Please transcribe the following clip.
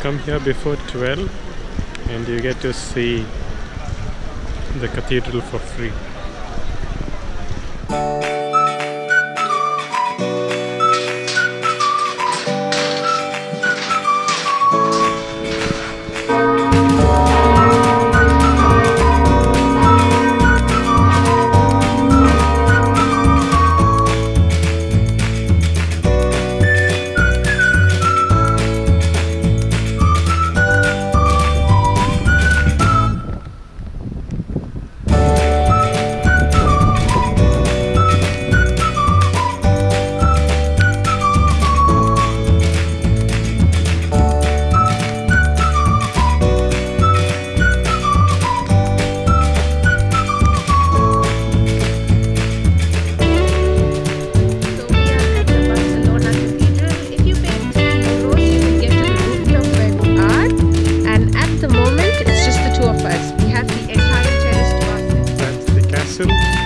come here before 12 and you get to see the cathedral for free. him.